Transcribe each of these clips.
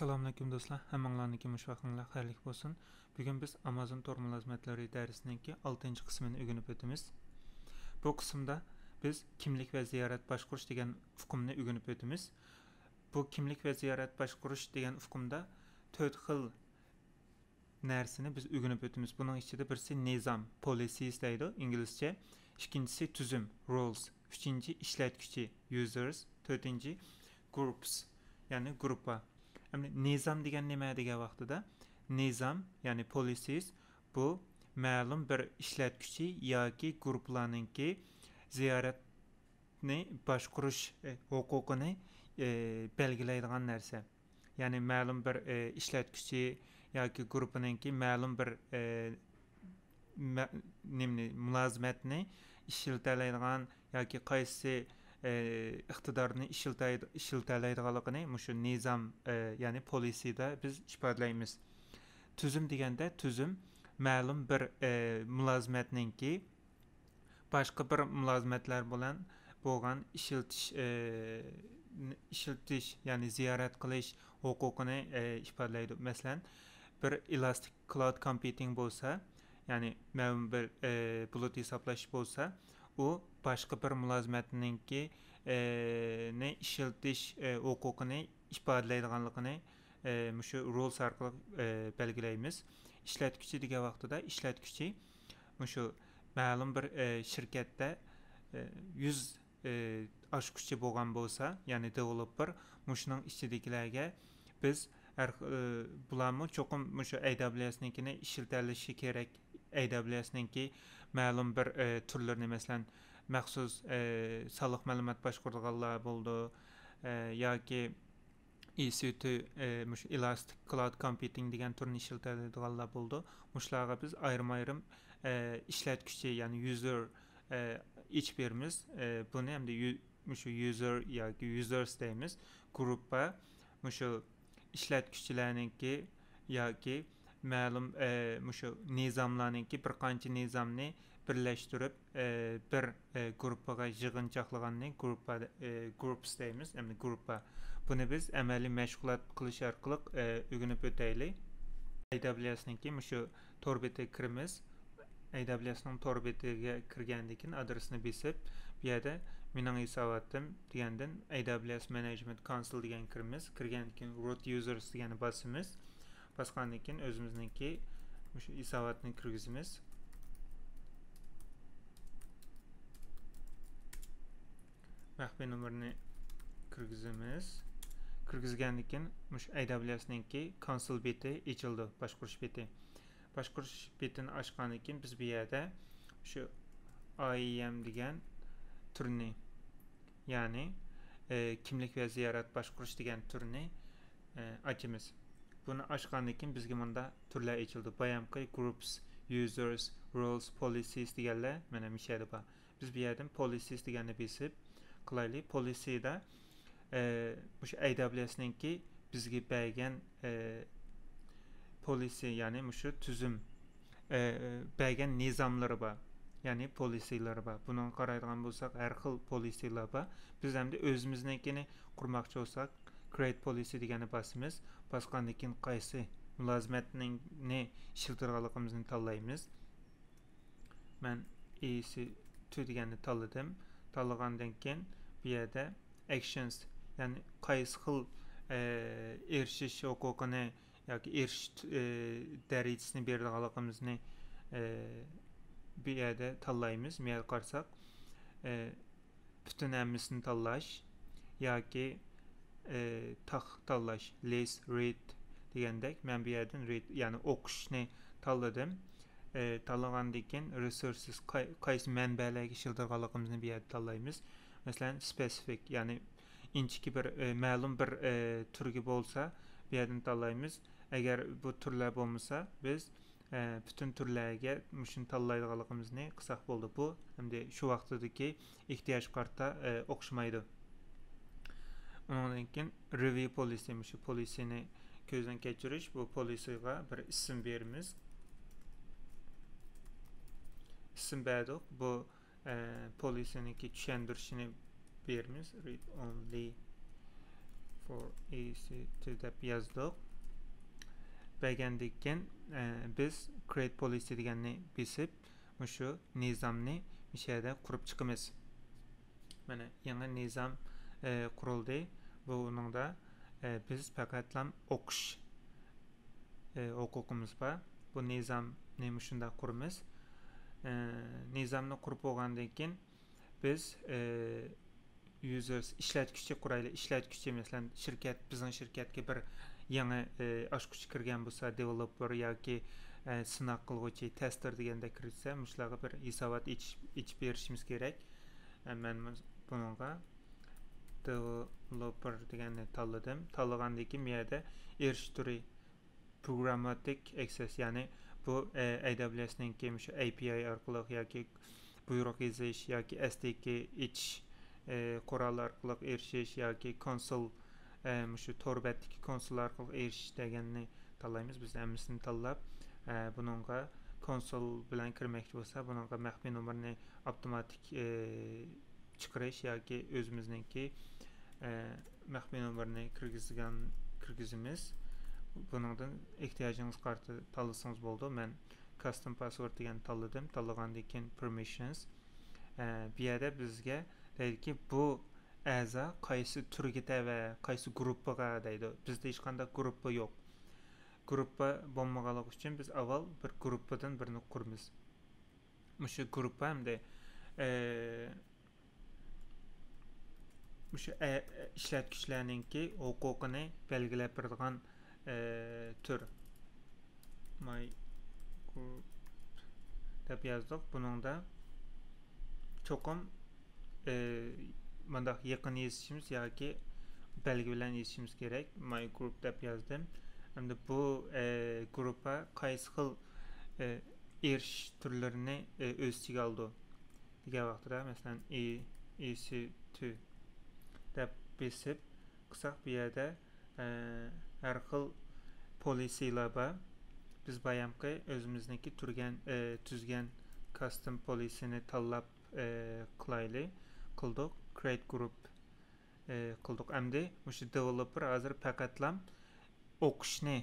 assalomu alaykum do'stlar. Hammanglarniki mushvaqinglar xayrlik xayrli bo'lsin. Bugun biz Amazon tor xizmatlari darsininki 6-qismini o'rganib o'tamiz. Bu qismda biz kimlik va ziyorat boshqurish degan hukmni o'rganib o'tamiz. Bu kimlik va ziyorat boshqurish degan hukmda 4 xil narsani biz o'rganib o'tamiz. Buning ichida birisi nizam, policies deydi inglizcha. Ikkinchisi tuzum, rules. Uchinchi ishlatguchi users. To'rtinchi groups, ya'ni gruppa. Nizam degan nima degan vaqtida nizam ya'ni policies bu ma'lum bir ishlatuvchi yoki guruhlarninki ziyoratni boshqarish e, huquqini e, belgilaydigan narsa. Ya'ni ma'lum bir e, ishlatuvchi yoki guruhininki ma'lum bir e, nimni mulozimatni ishlatiladigan yoki qaysi E, iqtidorni ishiltalaydiganligini mushu nizam e, ya'ni polisiyda biz ifodalaymiz tuzum deganda tuzum ma'lum bir e, mulozimatninki boshqa bir mulozimatlar bilan bo'lgan ishiltish ishiltish ya'ni ziyorat qilish huquqini ifodalaydi masalan bir elastic cloud computing bo'lsa ya'ni ma'lum bir bulut hisoblash bo'lsa u boshqa bir mulozmatninki e, ne ishiltish e, huquqini ifodalaydiganligini e, mushu rules orqali e, belgilaymiz ishlatguchi degan vaqtida ishlatguchi mushu ma'lum bir e, shirkatda e, yuz e, bo'lgan bo'lsa ya'ni developer mushuning ichidagilarga biz har e, bularmi cho'qim mushu awsnikini ishiltilishi kerak awsniki ma'lum bir e, turlarini masalan maxsus e, soliq ma'lumot boshqarganlar bo'ldi e, yoki EC2 e, Elastic Cloud Computing degan turni ishlatadiganlar bo'ldi. Mushlarga biz ayrim ayrim e, ishlatguchi ya'ni user e, ich beramiz. E, buni hamda mushu user yoki users deymiz. Gruppa mushu ishlatguchilarniki yoki ma'lum e, mushu nizamlarninki bir qancha nizamni birlashtirib e, bir e, gruppaga yig'inchoqlaganni gruppa e, groups deymiz endi gruppa buni biz amaliy mashg'ulot qilish orqali e, o'rganib o'taylik awsniki mushu tor betiga kiramiz awsning tor betiga kirgandan keyin adresini besib bu yerda mening hisobotim degandan aws management console degan kiramiz kirgandan root users deganni bosamiz bosgandan keyin o'zimizniki o'sha hisobotni kirgizamiz maxfiy nomerni kirgizamiz kirgizgandan keyin mush awsniki console beti ochildi boshqarish beti. Boshqarish betini ochgandan keyin biz bu yerda shu IEM degan turni ya'ni e, kimlik va ziyorat boshqarish degan turni e, ochamiz buni ochgandan keyin bizga bunda turlar ochildi boyamqi groups users roles policies deganlar mana mishadi bor biz bu yerdan policies deganni besib qilaylik policida o'sha awsninki bizga bergan policy ya'ni shu tuzum bergan nizomlari bor ya'ni polisiyalar bor buni qaraydigan bo'lsak har xil polisiyalar bor biz hamda o'zimiznikini qurmoqchi bo'lsak create policy degani bosimiz bosgandan keyin qaysi mulozimatni ishiltirganligimizni tanlaymiz man ec2 deganni tanladim tanlagandan keyin bu yerda actions ya'ni qaysi xil erishish huquqini yoki erishish darajasini berganligimizni bu yerda tanlaymiz bu yerga qarasak butun hammasini tanlash yoki e, tanlash list read degandek men bu yerdan read ya'ni o'qishni tanladim e, tanlagandan keyin resources qaysi manbalarga ishiltirganligimizni bu yerda tanlaymiz masalan spesifik ya'ni inchiki bir e, ma'lum bir e, turgi bo'lsa bu yerdan tanlaymiz agar bu turlar bo'lmasa biz e, butun turlarga shuni tanlaydiganligimizni qilsak bo'ldi bu. Hamda shu vaqtidagi ehtiyoj qarta e, o'xshamaydi undan keyin review policy shu polisini ko'zdan kechirish bu policyga bir ism beramiz ism berdik bu e, polisiniki tushuntirishini beramiz read only for EC2 deb yozdik bergandan keyin biz create policy deganni besib shu nizomni o'sha yerda qurib chiqamiz mana yangi nizom qurildi buningda biz faqatlam o'qish huquqimiz bor bu nizomni shunday quramiz nizomni qurib bo'lgandan keyin biz e, users ishlatgichi quraylik ishlatgichi masalan shirkat bizning shirkatga bir yangi e, oshquchi kirgan bo'lsa developer yoki e, sinov qilg'uchi tester deganda kiritsa shularga bir hisobot ichib berishimiz kerak. Man bunga developer deganni tanladim. Tanlagandan keyin bu yerda erishish turi programmatic access ya'ni bu awsninki shu api orqali yoki buyruq yozish yoki sdk ichish qurol orqali erishish yoki konsul shu to'rbatdagi konsul orqali erishish deganni tanlaymiz biz hammasini tanlab buningga konsul bilan kirmoqchi bo'lsa buningga maxfiy nomerni avtomatik chiqarish yoki o'zimizniki maxfiy nomerni kirgizgan kirgizimiz. Buningdan ehtiyojingiz qarta tanlasangiz bo'ldi man custom password deganni tanladim tanlagandan keyin permissions bu yerda bizga deydiki bu a'zo qaysi turga tava qaysi gruppaga deydi bizda hech qanday gruppa yo'q gruppa bo'lmaganligi uchun biz avval bir gruppadan birini quramiz shu gruppa hamda shu ishlatgichlarninki huquqini belgilab beradigan tur my deb yozdik buningda cho'qim bundoq yaqin yozishimiz yoki belgi bilan yozishimiz kerak. My group deb yozdim hamda bu gruppa qaysi xil erishish turlarini o'z ichiga oldi. Degan vaqtida masalan e ec2 deb besib qilsak bu yerda har xil policylar bor biz bayamqi o'zimizniki turgan tuzgan custom policyni tanlab qilaylik qildik create group qildik endi o'sha developer hozir faqatlam o'qishni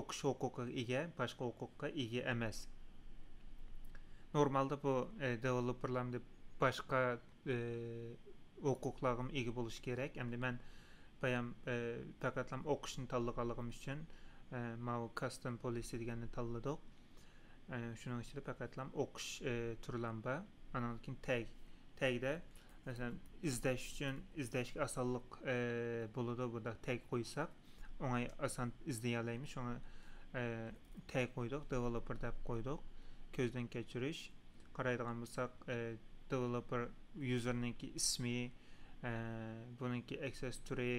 o'qish huquqiga ega boshqa huquqqa ega emas normalda bu developerlarni boshqa huquqlarga ega bo'lishi kerak endi man bayam faqatlam o'qishni tanlaganligim uchun mau custom policy deganni tanladik shuning ichida faqatlam o'qish turlam bor andan keyin tag tagda masalan izlash uchun izlashga osonlik bo'ladi bunda tag qo'ysak o'ngay oson izlay olamiz shunga tag qo'ydik developer deb qo'ydik ko'zdan kechirish qaraydigan bo'lsak developer userniki ismi buniki access turi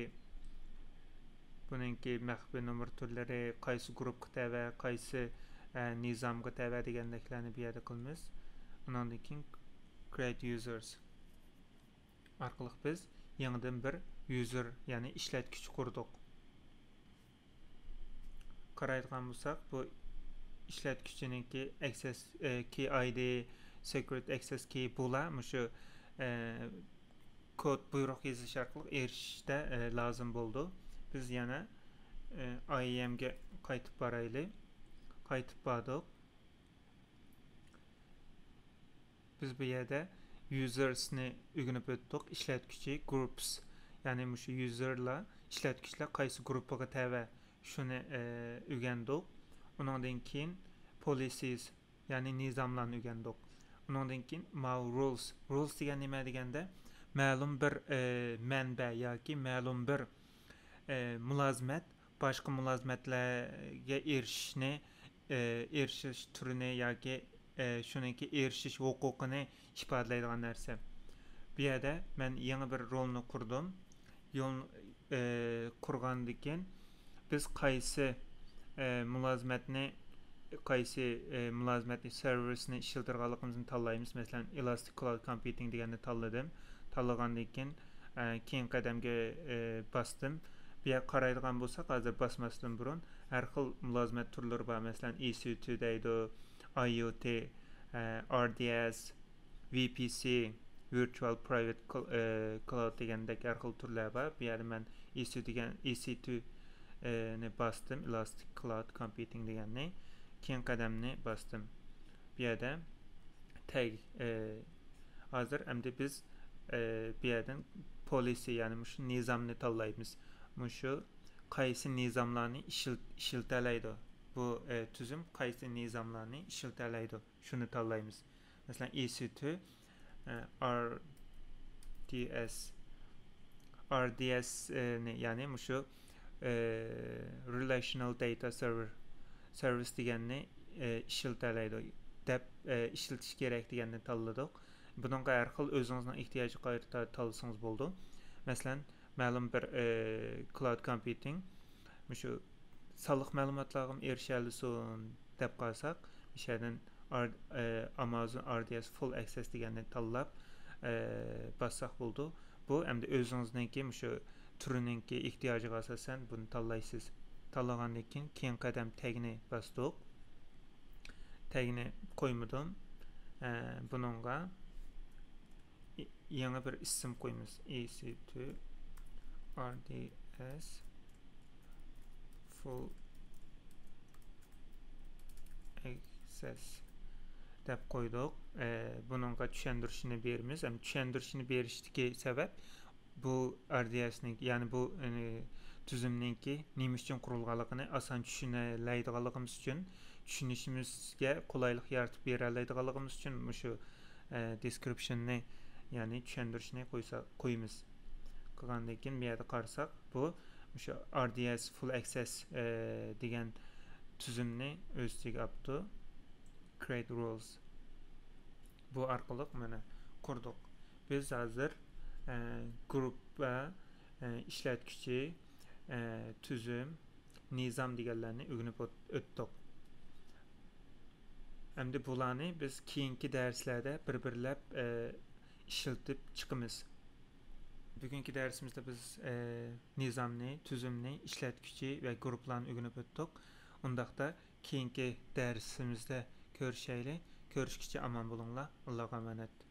buniki maxfiy nomer turlari qaysi guruhga tava qaysi nizomga tava degandaklarni bu yerda qilamiz undan keyin create users orqali biz yangidan bir user ya'ni ishlatgich qurdik qaraydigan bo'lsak bu ishlatgichiniki access key id secret access key bular shu kod buyruq yozish orqali erishishda lozim bo'ldi biz yana iemga qaytib boraylik qaytib bordik biz bu yerda usersni o'rganib o'tdik ishlatgichi groups. Ya'ni shu userlar ishlatgichlar qaysi gruppaga tava shuni o'rgandik undan keyin policies ya'ni nizomlarni o'rgandik undan keyin mal rules. Rules degan nima deganda ma'lum bir manba yoki ma'lum bir mulozimat boshqa mulozimatlarga erishishni erishish turini yoki shuniki erishish huquqini ifodalaydigan narsa bu yerda man yangi bir rolni qurdim yo'l qurgandan keyin biz qaysi mulozimatni qaysi mulozimatni servisni ishlattirganligimizni tanlaymiz masalan elastic cloud computing deganni tanladim tanlagandan keyin keyin qadamga bosdim bu yerga qaraydigan bo'lsak hozir bosmasdan burun. Har xil mulozimat turlari bor masalan ec2 deydi iot rds vpc virtual private e, cloud degandek har xil turlar bor bu yerda man EC degan EC2 e, ni bastım. Elastic cloud computing deganni keyin qadamni bastım. Bu yerda tag e, hozir endi biz e, bu yerdan policy ya'ni shu nizomni tanlaymiz shu qaysi nizomlarni ishiltalaydi bu e, tuzum qaysi nizomlarni ishiltalaydi shuni tanlaymiz masalan ec2 e, rds rds e, ni ya'ni shu e, relational data server service deganni e, ishiltalaydi deb e, ishiltish kerak deganni tanladik bunga har xil o'zingizning ehtiyojiga qarata tanlasangiz bo'ldi masalan ma'lum bir e, cloud computing sonliq ma'lumotlarga erishilsin deb qolsak o'sha yerdan e, amazon rds full access deganni tanlab e, bossak bo'ldi bu endi o'zingizniki shu turininki ehtiyojiga asosan buni tanlaysiz tanlagandan keyin keyin qadam tagni bosdik tagni qo'ymadim e, buningga yangi bir ism qo'yamiz ec2 rds full access. Deb qo'ydik e, buningga tushuntirishni beramiz ham tushuntirishni berishdagi sabab bu rdsning ya'ni bu e, tuzumninki nima uchun qurilganligini oson tushunoladiganligimiz uchun tushunishimizga qulaylik yaratib bera oladiganligimiz uchun shu e, descriptionni ya'ni tushuntirishni qo'ysa qilgandan keyin bu yerda qarasak bu o'sha rds full access e, degan tuzumni o'z ichiga create rules. Bu orqali mana qurdik biz hozir e, gruppa e, ishlatguchi e, tuzum nizam deganlarni o'rganib o'tdik endi bularni biz keyingi darslarda bir birlab e, ishiltib chiqamiz Bugünkü dərsimizdə biz e, nizamni, tüzümni, işlətkici və qruplarını öyrənib ötdük. Ondaqda keyinki dərsimizdə görüşəylik. Görüşkici aman bulunlar. Allah'a əmanət.